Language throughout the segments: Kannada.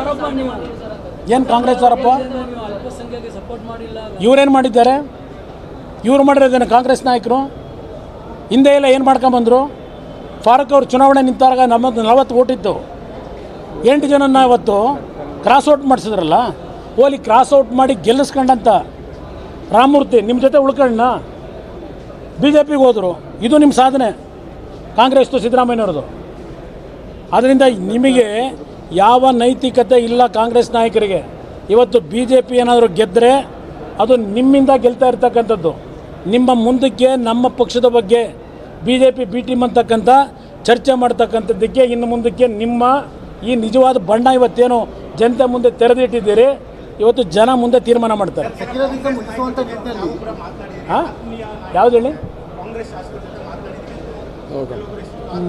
ಆರೋಪ ಏನು ಕಾಂಗ್ರೆಸ್ ಅವರಪ್ಪ ಇವ್ರೇನ್ ಸಪೋರ್ಟ್ ಮಾಡಿಲ್ಲ ಇವ್ರೇನು ಮಾಡಿದ್ದಾರೆ? ಇವ್ರು ಮಾಡಿರೋದೇನು ಕಾಂಗ್ರೆಸ್ ನಾಯಕರು? ಹಿಂದೆ ಎಲ್ಲ ಏನು ಮಾಡ್ಕೊಂಬಂದರು? ಫಾರೂಕ್ ಅವರು ಚುನಾವಣೆ ನಿಂತಾಗ ನಮ್ಮದು ನಲವತ್ತು ಓಟಿತ್ತು. ಎಂಟು ಜನನ ಇವತ್ತು ಕ್ರಾಸ್ ಔಟ್ ಮಾಡಿಸಿದ್ರಲ್ಲ? ಓಲಿ ಕ್ರಾಸ್ ಔಟ್ ಮಾಡಿ ಗೆಲ್ಲಿಸ್ಕೊಂಡಂತ ರಾಮಮೂರ್ತಿ ನಿಮ್ಮ ಜೊತೆ ಉಳ್ಕೊಂಡ ಬಿ ಜೆ ಪಿಗೆ ಹೋದರು. ಇದು ನಿಮ್ಮ ಸಾಧನೆ. ಕಾಂಗ್ರೆಸ್ದು ಸಿದ್ದರಾಮಯ್ಯವ್ರದ್ದು ಅದರಿಂದ ನಿಮಗೆ ಯಾವ ನೈತಿಕತೆ ಇಲ್ಲ ಕಾಂಗ್ರೆಸ್ ನಾಯಕರಿಗೆ. ಇವತ್ತು ಬಿ ಜೆ ಪಿ ಏನಾದರೂ ಗೆದ್ದರೆ ಅದು ನಿಮ್ಮಿಂದ ಗೆಲ್ತಾ ಇರ್ತಕ್ಕಂಥದ್ದು. ನಿಮ್ಮ ಮುಂದಕ್ಕೆ ನಮ್ಮ ಪಕ್ಷದ ಬಗ್ಗೆ B J P B team ಅಂತಕ್ಕಂಥ ಚರ್ಚೆ ಮಾಡ್ತಕ್ಕಂಥದ್ದಕ್ಕೆ ಇನ್ನು ಮುಂದಕ್ಕೆ ನಿಮ್ಮ ಈ ನಿಜವಾದ ಬಣ್ಣ ಇವತ್ತೇನು ಜನತೆ ಮುಂದೆ ತೆರೆದಿಟ್ಟಿದ್ದೀರಿ. ಇವತ್ತು ಜನ ಮುಂದೆ ತೀರ್ಮಾನ ಮಾಡ್ತಾರೆ. ಹಾಂ? ಯಾವ್ದು ಹೇಳಿ?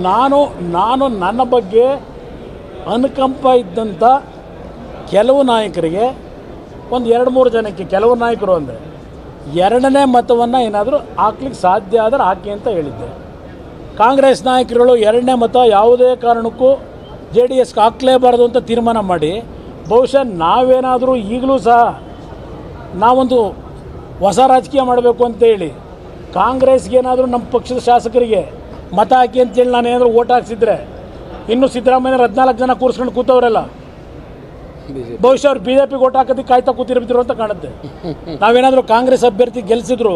ನಾನು ನಾನು ನನ್ನ ಬಗ್ಗೆ ಅನುಕಂಪ ಇದ್ದಂಥ ಕೆಲವು ನಾಯಕರಿಗೆ ಒಂದು ಎರಡು ಮೂರು ಜನಕ್ಕೆ ಕೆಲವು ನಾಯಕರು ಅಂದರೆ ಎರಡನೇ ಮತವನ್ನು ಏನಾದರೂ ಹಾಕ್ಲಿಕ್ಕೆ ಸಾಧ್ಯ ಆದರೆ ಹಾಕಿ ಅಂತ ಹೇಳಿದ್ದೆ. ಕಾಂಗ್ರೆಸ್ ನಾಯಕರುಗಳು ಎರಡನೇ ಮತ ಯಾವುದೇ ಕಾರಣಕ್ಕೂ ಜೆ ಡಿ ಎಸ್ಗೆ ಹಾಕಲೇಬಾರ್ದು ಅಂತ ತೀರ್ಮಾನ ಮಾಡಿ, ಬಹುಶಃ ನಾವೇನಾದರೂ ಈಗಲೂ ಸಹ ನಾವೊಂದು ಹೊಸ ರಾಜಕೀಯ ಮಾಡಬೇಕು ಅಂತೇಳಿ ಕಾಂಗ್ರೆಸ್ಗೆ ಏನಾದರೂ ನಮ್ಮ ಪಕ್ಷದ ಶಾಸಕರಿಗೆ ಮತ ಹಾಕಿ ಅಂತೇಳಿ ನಾನು ಏನಾದರೂ ಓಟ್ ಹಾಕ್ಸಿದ್ರೆ ಇನ್ನು ಸಿದ್ದರಾಮಯ್ಯ ಹದಿನಾಲ್ಕು ಜನ ಕೂರಿಸ್ಕೊಂಡು ಕೂತವರೆಲ್ಲ. ಬಹುಶಃ ಅವ್ರು ಬಿ ಜೆ ಪಿಗೆ ಓಟ್ ಹಾಕೋದಕ್ಕೆ ಕಾಯ್ತಾ ಕೂತಿರ್ಬಿದ್ರು ಅಂತ ಕಾಣುತ್ತೆ. ನಾವೇನಾದರೂ ಕಾಂಗ್ರೆಸ್ ಅಭ್ಯರ್ಥಿ ಗೆಲ್ಲಿಸಿದ್ರು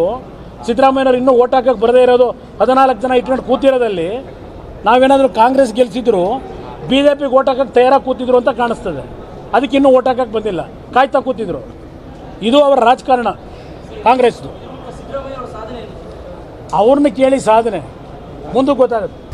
ಸಿದ್ದರಾಮಯ್ಯವ್ರು ಇನ್ನೂ ಓಟ್ ಹಾಕಕ್ಕೆ ಬರದೇ ಇರೋದು ಹದಿನಾಲ್ಕು ಜನ ಇಟ್ಕೊಂಡು ಕೂತಿರೋದಲ್ಲಿ ನಾವೇನಾದರೂ ಕಾಂಗ್ರೆಸ್ ಗೆಲ್ಲಿಸಿದ್ರು ಬಿ ಜೆ ಪಿಗೆ ಓಟ್ ಹಾಕಕ್ಕೆ ತಯಾರಾಗಿ ಕೂತಿದ್ರು ಅಂತ ಕಾಣಿಸ್ತದೆ. ಅದಕ್ಕೆ ಇನ್ನೂ ಓಟ್ ಹಾಕಕ್ಕೆ ಬಂದಿಲ್ಲ. ಕಾಯ್ತಾ ಕೂತಿದ್ರು. ಇದು ಅವರ ರಾಜಕಾರಣ ಕಾಂಗ್ರೆಸ್ದು. ಅವ್ರನ್ನ ಕೇಳಿ ಸಾಧನೆ. ಮುಂದಕ್ಕೆ ಗೊತ್ತಾಗುತ್ತೆ.